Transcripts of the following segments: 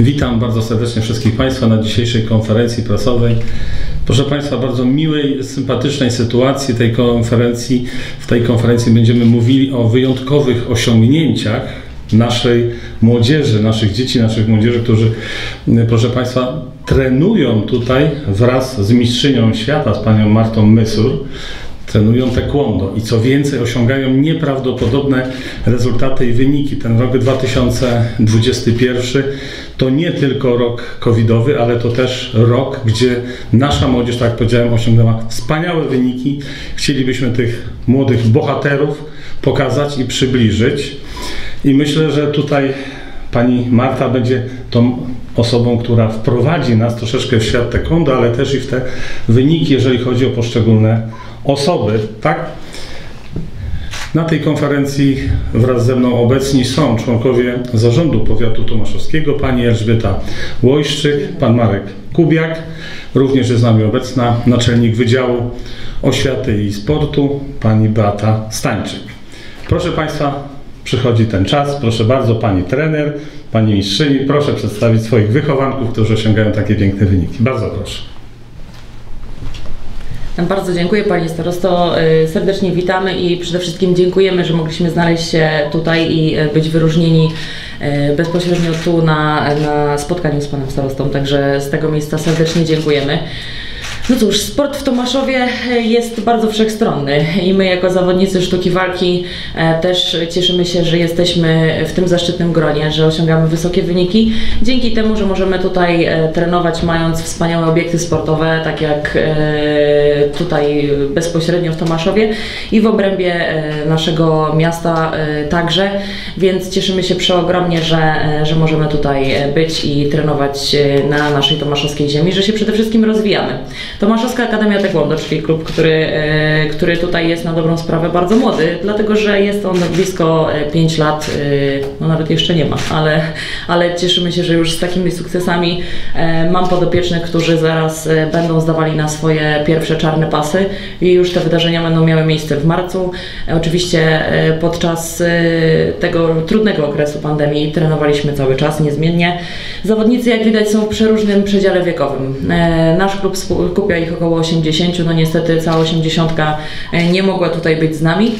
Witam bardzo serdecznie wszystkich Państwa na dzisiejszej konferencji prasowej. Proszę Państwa, bardzo miłej, sympatycznej sytuacji tej konferencji. W tej konferencji będziemy mówili o wyjątkowych osiągnięciach naszej młodzieży, naszych dzieci, naszych młodzieży, którzy, proszę Państwa, trenują tutaj wraz z mistrzynią świata, z panią Martą Mysur trenują taekwondo i co więcej osiągają nieprawdopodobne rezultaty i wyniki. Ten rok 2021 to nie tylko rok covidowy, ale to też rok, gdzie nasza młodzież, tak jak powiedziałem, osiągnęła wspaniałe wyniki. Chcielibyśmy tych młodych bohaterów pokazać i przybliżyć. I myślę, że tutaj pani Marta będzie tą osobą, która wprowadzi nas troszeczkę w świat taekwondo, ale też i w te wyniki, jeżeli chodzi o poszczególne osoby, tak? Na tej konferencji wraz ze mną obecni są członkowie zarządu powiatu tomaszowskiego, pani Elżbieta Łojszczyk, pan Marek Kubiak, również jest z nami obecna naczelnik Wydziału Oświaty i Sportu, pani Beata Stańczyk. Proszę Państwa, przychodzi ten czas. Proszę bardzo, pani trener, pani mistrzyni, proszę przedstawić swoich wychowanków, którzy osiągają takie piękne wyniki. Bardzo proszę. Bardzo dziękuję Panie Starosto. Y, serdecznie witamy i przede wszystkim dziękujemy, że mogliśmy znaleźć się tutaj i y, być wyróżnieni y, bezpośrednio tu na, na spotkaniu z Panem Starostą. Także z tego miejsca serdecznie dziękujemy. No cóż, sport w Tomaszowie jest bardzo wszechstronny i my jako zawodnicy sztuki walki e, też cieszymy się, że jesteśmy w tym zaszczytnym gronie, że osiągamy wysokie wyniki. Dzięki temu, że możemy tutaj e, trenować mając wspaniałe obiekty sportowe, tak jak e, tutaj bezpośrednio w Tomaszowie i w obrębie naszego miasta także, więc cieszymy się przeogromnie, że, że możemy tutaj być i trenować na naszej tomaszowskiej ziemi, że się przede wszystkim rozwijamy. Tomaszowska Akademia Taekwondo, czyli klub, który, e, który tutaj jest na dobrą sprawę bardzo młody, dlatego że jest on blisko 5 e, lat, e, no nawet jeszcze nie ma, ale, ale cieszymy się, że już z takimi sukcesami mam podopiecznych, którzy zaraz będą zdawali na swoje pierwsze czarne pasy i już te wydarzenia będą miały miejsce w marcu. Oczywiście podczas tego trudnego okresu pandemii trenowaliśmy cały czas, niezmiennie. Zawodnicy, jak widać, są w przeróżnym przedziale wiekowym. Nasz klub skupia ich około 80, no niestety cała 80 e, nie mogła tutaj być z nami.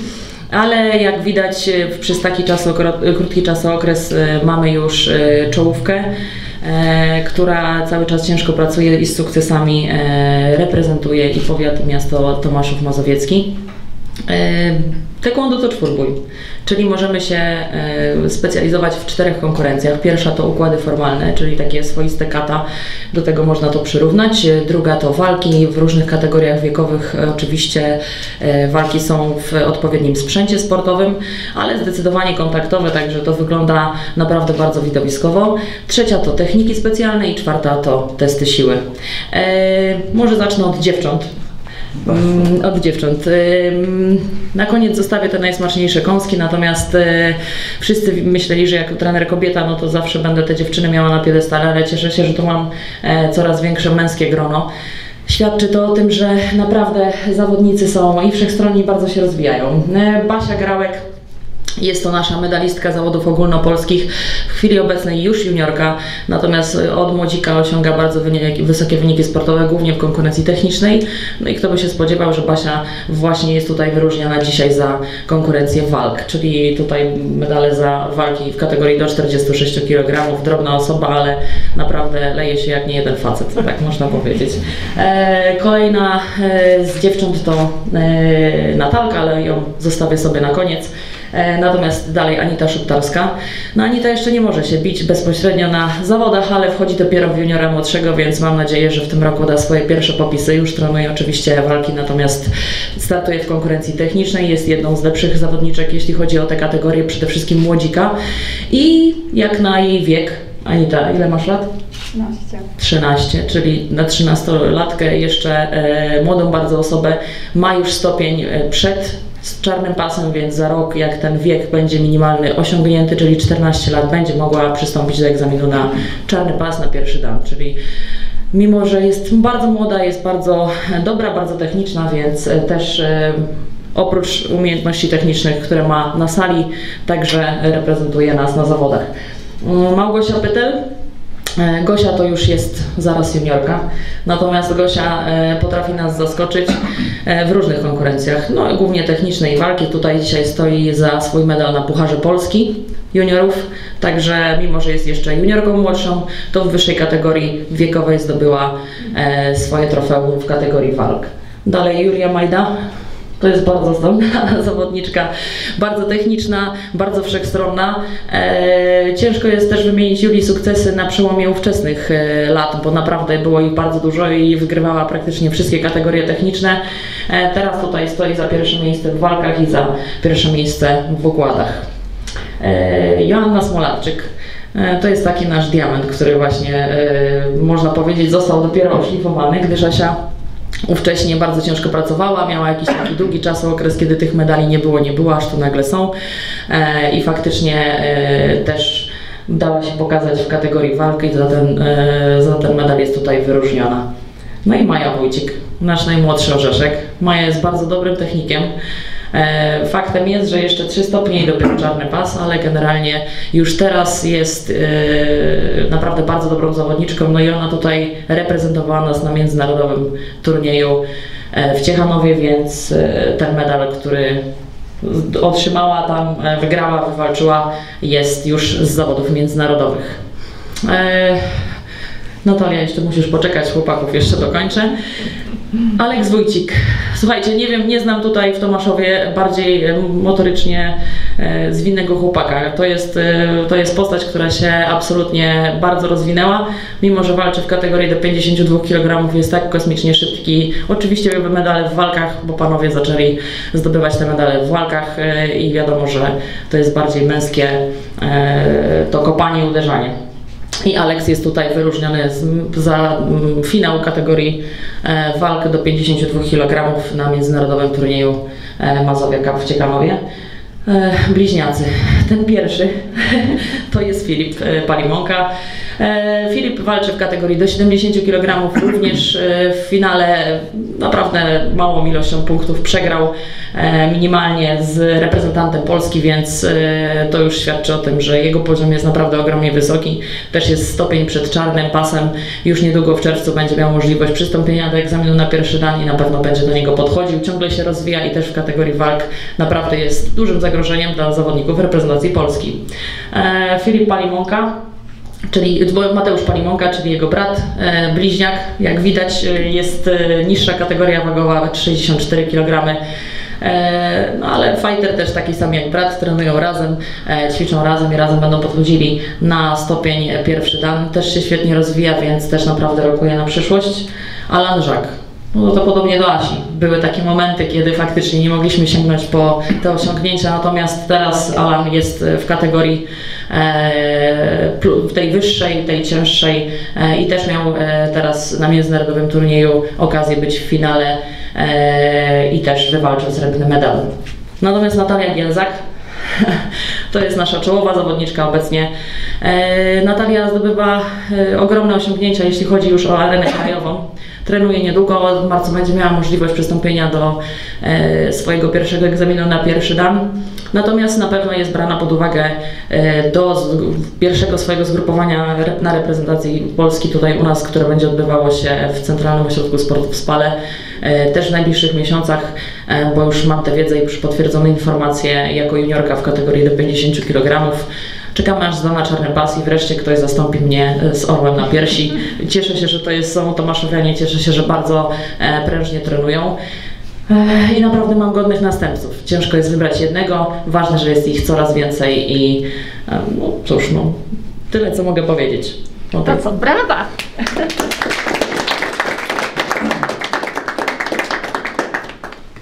Ale jak widać, e, przez taki czas, krótki czasokres e, mamy już czołówkę, która cały czas ciężko pracuje i z sukcesami reprezentuje i powiat i miasto Tomaszów Mazowiecki. Taekwondo to czwórbój, czyli możemy się e, specjalizować w czterech konkurencjach. Pierwsza to układy formalne, czyli takie swoiste kata, do tego można to przyrównać. Druga to walki w różnych kategoriach wiekowych. Oczywiście e, walki są w odpowiednim sprzęcie sportowym, ale zdecydowanie kontaktowe, także to wygląda naprawdę bardzo widowiskowo. Trzecia to techniki specjalne i czwarta to testy siły. E, może zacznę od dziewcząt. Mm, od dziewcząt. Na koniec zostawię te najsmaczniejsze kąski, natomiast e, wszyscy myśleli, że jako trener kobieta, no to zawsze będę te dziewczyny miała na piedestale, ale cieszę się, że tu mam e, coraz większe męskie grono. Świadczy to o tym, że naprawdę zawodnicy są i wszechstronni bardzo się rozwijają. E, Basia Grałek jest to nasza medalistka zawodów ogólnopolskich, w chwili obecnej już juniorka, natomiast od młodzika osiąga bardzo wysokie wyniki sportowe, głównie w konkurencji technicznej. No i kto by się spodziewał, że Basia właśnie jest tutaj wyróżniana dzisiaj za konkurencję walk, czyli tutaj medale za walki w kategorii do 46 kg, drobna osoba, ale naprawdę leje się jak nie jeden facet, tak można powiedzieć. E, kolejna e, z dziewcząt to e, Natalka, ale ją zostawię sobie na koniec. E, natomiast dalej Anita Szuptarska. No Anita jeszcze nie może się bić bezpośrednio na zawodach, ale wchodzi dopiero w juniora młodszego, więc mam nadzieję, że w tym roku da swoje pierwsze popisy. Już trenuje oczywiście walki, natomiast startuje w konkurencji technicznej. Jest jedną z lepszych zawodniczek, jeśli chodzi o tę kategorię, przede wszystkim młodzika. I jak na jej wiek, Anita, ile masz lat? 13. 13, czyli na 13-latkę jeszcze e, młodą bardzo osobę ma już stopień e, przed z czarnym pasem, więc za rok, jak ten wiek będzie minimalny osiągnięty, czyli 14 lat, będzie mogła przystąpić do egzaminu na czarny pas na pierwszy dan, czyli mimo, że jest bardzo młoda, jest bardzo dobra, bardzo techniczna, więc e, też e, oprócz umiejętności technicznych, które ma na sali, także reprezentuje nas na zawodach. Mm, Małgosia Pytel E, Gosia to już jest zaraz juniorka, natomiast Gosia e, potrafi nas zaskoczyć e, w różnych konkurencjach, no głównie technicznej walki. Tutaj dzisiaj stoi za swój medal na Pucharze Polski juniorów, także mimo, że jest jeszcze juniorką młodszą, to w wyższej kategorii wiekowej zdobyła swoje trofeum w kategorii walk. Dalej Julia Majda, to jest bardzo zdolna zawodniczka, bardzo techniczna, bardzo wszechstronna. E, ciężko jest też wymienić Julii sukcesy na przełomie ówczesnych e, lat, bo naprawdę było ich bardzo dużo i wygrywała praktycznie wszystkie kategorie techniczne. E, teraz tutaj stoi za pierwsze miejsce w walkach i za pierwsze miejsce w układach. E, Joanna Smolarczyk. E, to jest taki nasz diament, który właśnie e, można powiedzieć został dopiero oszlifowany, gdyż Asia Ówcześnie bardzo ciężko pracowała, miała jakiś taki długi czas, okres, kiedy tych medali nie było, nie było, aż tu nagle są e, i faktycznie e, też dała się pokazać w kategorii walki za ten, e, za ten medal jest tutaj wyróżniona. No i Maja Wójcik, nasz najmłodszy orzeszek. Maja jest bardzo dobrym technikiem. E, faktem jest, że jeszcze 3 stopnie i dopiero czarny pas, ale generalnie już teraz jest e, naprawdę bardzo dobrą zawodniczką. No i ona tutaj reprezentowała nas na międzynarodowym turnieju e, w Ciechanowie, więc ten medal, który otrzymała tam, wygrała, wywalczyła, jest już z zawodów międzynarodowych. Natalia, jeszcze musisz poczekać, chłopaków jeszcze dokończę. Aleks Wójcik. Słuchajcie, nie wiem, nie znam tutaj w Tomaszowie bardziej e, motorycznie e, zwinnego chłopaka. To jest, e, to jest postać, która się absolutnie bardzo rozwinęła, mimo że walczy w kategorii do 52 kg, jest tak kosmicznie szybki. Oczywiście miałby medale w walkach, bo panowie zaczęli zdobywać te medale w walkach i wiadomo, że to jest bardziej męskie to kopanie i uderzanie. I Alex jest tutaj wyróżniony za mm, finał kategorii e, walk do 52 kg na międzynarodowym turnieju e, Mazowia Cup w Ciekanowie. E, bliźniacy. Ten pierwszy to jest Filip Palimonka. E, Filip walczy w kategorii do 70 kg, również w finale naprawdę małą ilością punktów przegrał minimalnie z reprezentantem Polski, więc to już świadczy o tym, że jego poziom jest naprawdę ogromnie wysoki. Też jest stopień przed czarnym pasem. Już niedługo w czerwcu będzie miał możliwość przystąpienia do egzaminu na pierwszy dan i na pewno będzie do niego podchodził. Ciągle się rozwija i też w kategorii walk naprawdę jest dużym zagrożeniem dla zawodników reprezentacji Polski. E, Filip Palimonka, czyli Mateusz Palimonka, czyli jego brat, e, bliźniak, jak widać e, jest niższa kategoria wagowa, 64 kg. No ale fighter też taki sam jak brat, trenują razem, ćwiczą razem i razem będą podchodzili na stopień pierwszy dan. Też się świetnie rozwija, więc też naprawdę rokuje na przyszłość. Alan Żak. No to podobnie do Asi. Były takie momenty, kiedy faktycznie nie mogliśmy sięgnąć po te osiągnięcia, natomiast teraz Alan jest w kategorii e, tej wyższej, tej cięższej e, i też miał e, teraz na międzynarodowym turnieju okazję być w finale e, i też wywalczył srebrny medal. Natomiast Natalia Gielzak to jest nasza czołowa zawodniczka obecnie. E, Natalia zdobywa e, ogromne osiągnięcia, jeśli chodzi już o arenę krajową trenuje niedługo. W marcu będzie miała możliwość przystąpienia do e, swojego pierwszego egzaminu na pierwszy dan. Natomiast na pewno jest brana pod uwagę e, do pierwszego swojego zgrupowania na reprezentacji Polski tutaj u nas, które będzie odbywało się w Centralnym Ośrodku Sportu w Spale e, też w najbliższych miesiącach, bo już mam tę wiedzę i już potwierdzone informacje jako juniorka w kategorii do 50 kg. Czekamy aż zda na czarny pas i wreszcie ktoś zastąpi mnie e, z orłem na piersi. Cieszę się, że to jest, są Tomaszowianie, cieszę się, że bardzo e, prężnie trenują. E, I naprawdę mam godnych następców. Ciężko jest wybrać jednego, ważne, że jest ich coraz więcej i no cóż, no, tyle co mogę powiedzieć. No to co, brawa!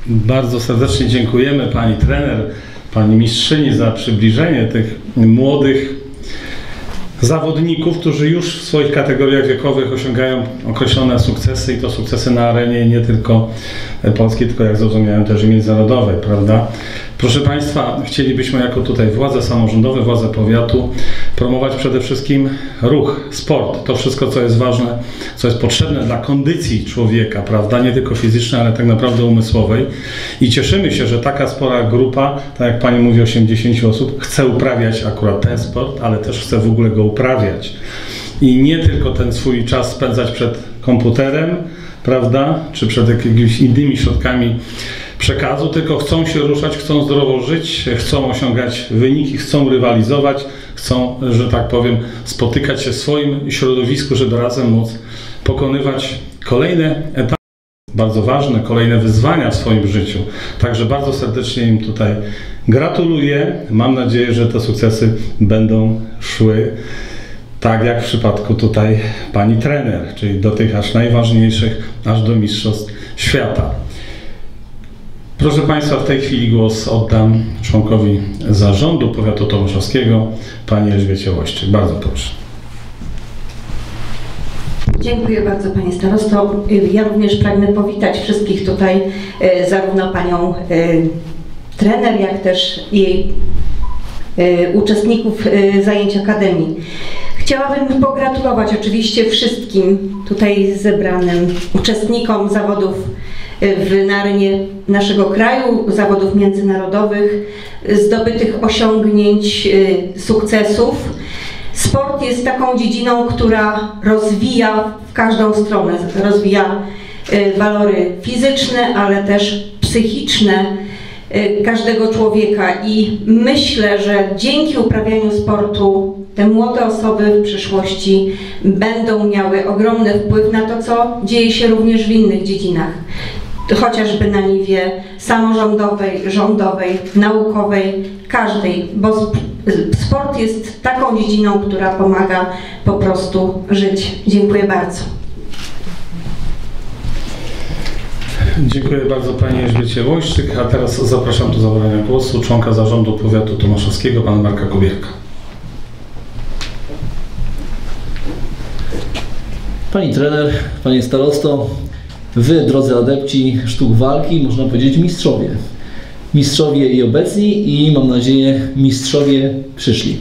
Bardzo serdecznie dziękujemy Pani trener Pani Mistrzyni za przybliżenie tych młodych zawodników, którzy już w swoich kategoriach wiekowych osiągają określone sukcesy i to sukcesy na arenie nie tylko polskiej, tylko jak zrozumiałem też międzynarodowej, prawda? Proszę Państwa, chcielibyśmy jako tutaj władze samorządowe, władze powiatu promować przede wszystkim ruch, sport, to wszystko, co jest ważne, co jest potrzebne dla kondycji człowieka, prawda, nie tylko fizycznej, ale tak naprawdę umysłowej. I cieszymy się, że taka spora grupa, tak jak Pani mówi, 80 osób, chce uprawiać akurat ten sport, ale też chce w ogóle go uprawiać. i nie tylko ten swój czas spędzać przed komputerem, prawda, czy przed jakimiś innymi środkami przekazu, tylko chcą się ruszać, chcą zdrowo żyć, chcą osiągać wyniki, chcą rywalizować, chcą, że tak powiem, spotykać się w swoim środowisku, żeby razem móc pokonywać kolejne etapy, bardzo ważne, kolejne wyzwania w swoim życiu. Także bardzo serdecznie im tutaj gratuluję. Mam nadzieję, że te sukcesy będą szły tak jak w przypadku tutaj pani trener, czyli do tych aż najważniejszych, aż do Mistrzostw Świata. Proszę Państwa, w tej chwili głos oddam członkowi zarządu powiatu tomaszowskiego, pani Elżbiecie Łoszczyk. Bardzo proszę. Dziękuję bardzo Panie Starosto. Ja również pragnę powitać wszystkich tutaj, e, zarówno Panią e, trener, jak też jej uczestników zajęć Akademii. Chciałabym pogratulować oczywiście wszystkim tutaj zebranym uczestnikom zawodów w na arenie naszego kraju, zawodów międzynarodowych, zdobytych osiągnięć, sukcesów. Sport jest taką dziedziną, która rozwija w każdą stronę, rozwija walory fizyczne, ale też psychiczne każdego człowieka i myślę, że dzięki uprawianiu sportu te młode osoby w przyszłości będą miały ogromny wpływ na to, co dzieje się również w innych dziedzinach. Chociażby na niwie samorządowej, rządowej, naukowej, każdej, bo sport jest taką dziedziną, która pomaga po prostu żyć. Dziękuję bardzo. Dziękuję bardzo Pani Elżbiecie Wojszczyk, a teraz zapraszam do zabrania głosu członka zarządu powiatu tomaszowskiego, Pana Marka Kubierka. Pani trener, Panie starosto, Wy, drodzy adepci sztuk walki, można powiedzieć mistrzowie. Mistrzowie i obecni i mam nadzieję mistrzowie przyszli.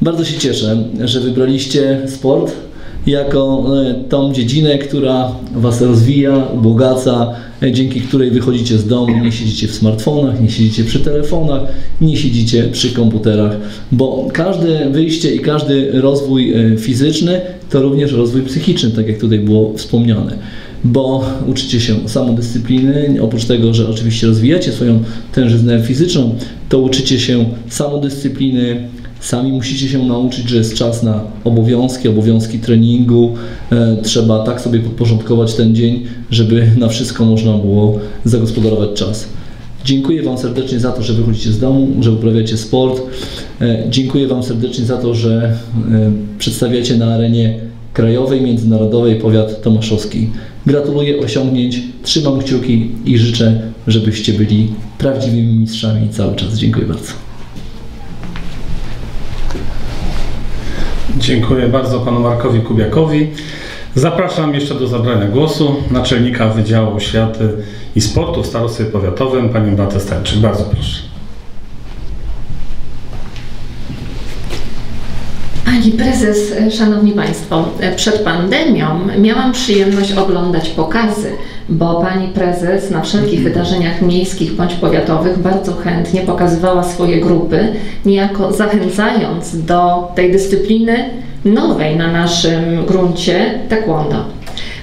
Bardzo się cieszę, że wybraliście sport jako e, tą dziedzinę, która Was rozwija, bogaca, e, dzięki której wychodzicie z domu, nie siedzicie w smartfonach, nie siedzicie przy telefonach, nie siedzicie przy komputerach, bo każde wyjście i każdy rozwój e, fizyczny to również rozwój psychiczny, tak jak tutaj było wspomniane bo uczycie się samodyscypliny, oprócz tego, że oczywiście rozwijacie swoją tężyznę fizyczną, to uczycie się samodyscypliny, Sami musicie się nauczyć, że jest czas na obowiązki, obowiązki treningu. E, trzeba tak sobie podporządkować ten dzień, żeby na wszystko można było zagospodarować czas. Dziękuję Wam serdecznie za to, że wychodzicie z domu, że uprawiacie sport. E, dziękuję Wam serdecznie za to, że e, przedstawiacie na arenie krajowej, międzynarodowej powiat tomaszowski. Gratuluję osiągnięć, trzymam kciuki i życzę, żebyście byli prawdziwymi mistrzami cały czas. Dziękuję bardzo. Dziękuję bardzo panu Markowi Kubiakowi. Zapraszam jeszcze do zabrania głosu naczelnika Wydziału Oświaty i Sportu w Starostwie Powiatowym, panią Beatę Stańczyk. Bardzo proszę. Pani prezes, szanowni państwo, przed pandemią miałam przyjemność oglądać pokazy bo pani prezes na wszelkich mhm. wydarzeniach miejskich bądź powiatowych bardzo chętnie pokazywała swoje grupy, niejako zachęcając do tej dyscypliny nowej na naszym gruncie taekwondo.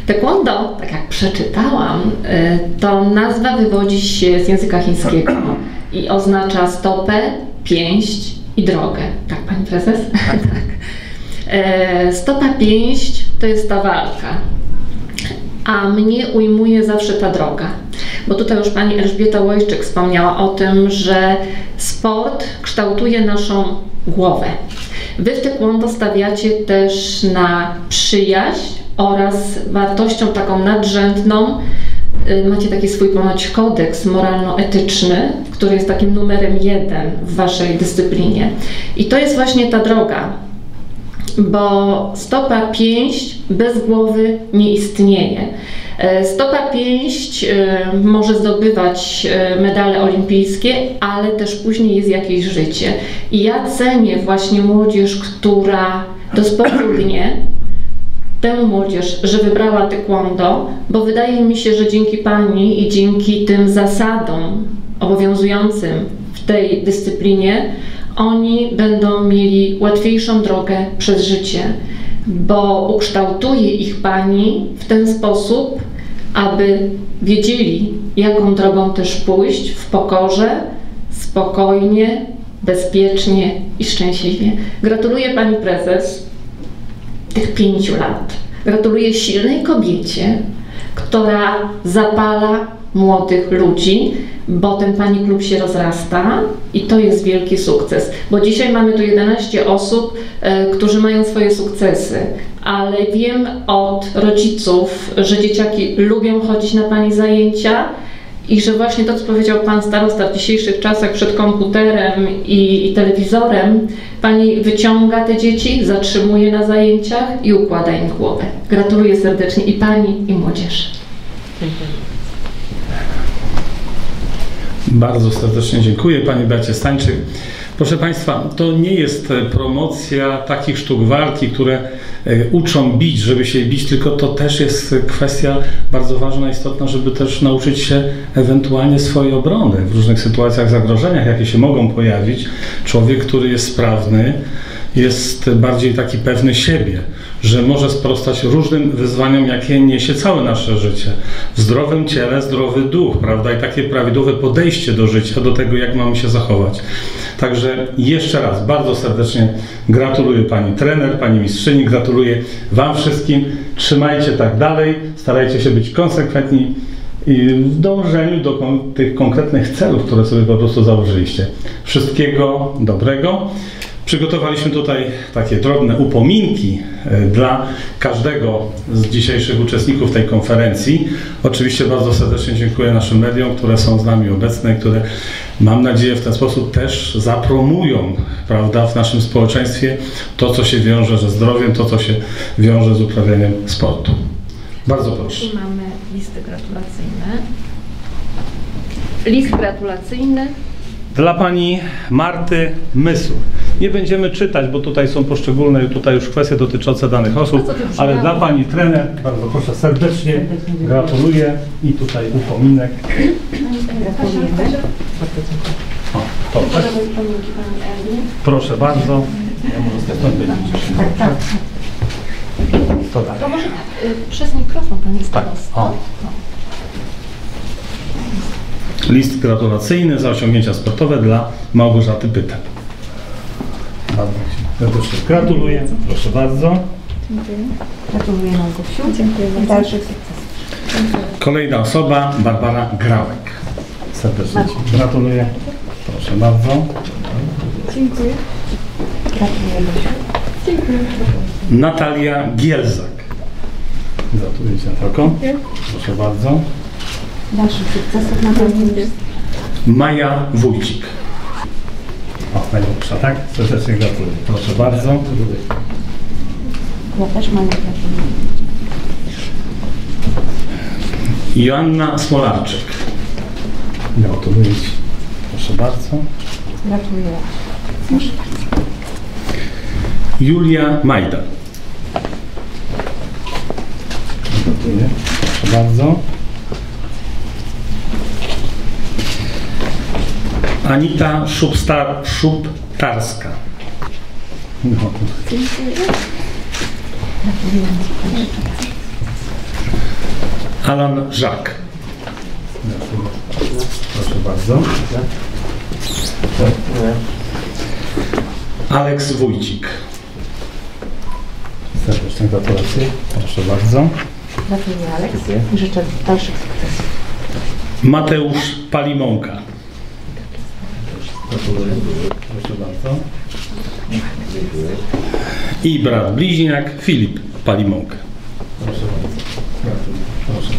Taekwondo, tak jak przeczytałam, y, to nazwa wywodzi się z języka chińskiego i oznacza stopę, pięść i drogę. Tak, pani prezes? tak. E, stopa, pięść to jest ta walka a mnie ujmuje zawsze ta droga. Bo tutaj już pani Elżbieta Łojczyk wspomniała o tym, że sport kształtuje naszą głowę. Wy w taekwondo stawiacie też na przyjaźń oraz wartością taką nadrzędną y, macie taki swój ponoć kodeks moralno-etyczny, który jest takim numerem jeden w waszej dyscyplinie. I to jest właśnie ta droga, bo stopa pięść bez głowy nie istnieje. E, stopa pięść e, może zdobywać e, medale olimpijskie, ale też później jest jakieś życie. I ja cenię właśnie młodzież, która do sportu gnie, tę młodzież, że wybrała taekwondo, bo wydaje mi się, że dzięki Pani i dzięki tym zasadom obowiązującym w tej dyscyplinie, oni będą mieli łatwiejszą drogę przez życie. bo ukształtuje ich Pani w ten sposób, aby wiedzieli, jaką drogą też pójść w pokorze, spokojnie, bezpiecznie i szczęśliwie. Gratuluję Pani Prezes tych pięciu lat. Gratuluję silnej kobiecie, która zapala młodych ludzi, bo ten Pani klub się rozrasta i to jest wielki sukces. Bo dzisiaj mamy tu 11 osób, e, którzy mają swoje sukcesy, ale wiem od rodziców, że dzieciaki lubią chodzić na Pani zajęcia i że właśnie to, co powiedział Pan starosta w dzisiejszych czasach przed komputerem i, i telewizorem, Pani wyciąga te dzieci, zatrzymuje na zajęciach i układa im głowę. Gratuluję serdecznie i Pani, i młodzieży. Bardzo serdecznie dziękuję Pani Beacie Stańczyk. Proszę Państwa, to nie jest e, promocja takich sztuk walki, które e, uczą bić, żeby się bić, tylko to też jest kwestia bardzo ważna, istotna, żeby też nauczyć się ewentualnie swojej obrony w różnych sytuacjach, zagrożeniach, jakie się mogą pojawić. Człowiek, który jest sprawny, jest bardziej taki pewny siebie, że może sprostać różnym wyzwaniom, jakie niesie całe nasze życie. W zdrowym ciele zdrowy duch, prawda? I takie prawidłowe podejście do życia, do tego, jak mamy się zachować. Także jeszcze raz bardzo serdecznie gratuluję Pani trener, Pani mistrzyni, gratuluję Wam wszystkim. Trzymajcie tak dalej, starajcie się być konsekwentni w dążeniu do kon- tych konkretnych celów, które sobie po prostu założyliście. Wszystkiego dobrego. Przygotowaliśmy tutaj takie drobne upominki e, dla każdego z dzisiejszych uczestników tej konferencji. Oczywiście bardzo serdecznie dziękuję naszym mediom, które są z nami obecne, które mam nadzieję w ten sposób też zapromują prawda, w naszym społeczeństwie to, co się wiąże ze zdrowiem, to, co się wiąże z uprawianiem sportu. Bardzo proszę. I mamy listy gratulacyjne. List gratulacyjny. Dla pani Marty Mysł. Nie będziemy czytać, bo tutaj są poszczególne tutaj już kwestie dotyczące danych osób, ale dla pani trener bardzo proszę serdecznie gratuluję i tutaj upominek. O, to. Proszę bardzo. Ja może stąd będziecie. To dalej. To może tak, y, przez mikrofon Pani Tak. starosta. O. List gratulacyjny za osiągnięcia sportowe dla Małgorzaty Pytek. Bardzo serdecznie gratuluję. Proszę bardzo. Gratuluję Małgosiu. Dziękuję bardzo. Dalszych sukcesów. Kolejna osoba, Barbara Grałek. Serdecznie Ci gratuluję. Proszę bardzo. Gratuluję Gosiu. Natalia Gielzak. Gratuluję Ci Natalko. Proszę bardzo. Dalszych sukcesów na pewno. Maja Wójcik. O, najlepsza, tak? Serdecznie gratuluję. Proszę bardzo. Ja też mam gratuluję. Joanna Smolarczyk. Gratuluję Ci. Proszę bardzo. Gratuluję. Proszę. Julia Majdan. Gratuluję. Proszę bardzo. Anita Szubstar, Szubtarska. No. Alan Żak. Proszę bardzo. Aleks Wójcik. Serdeczne gratulacje. Proszę bardzo. Gratuluję Aleks życzę dalszych sukcesów. Mateusz Palimonka. Gratuluję. Proszę bardzo. I brat bliźniak Filip Palimonka. Proszę bardzo. Gratuluję. Proszę.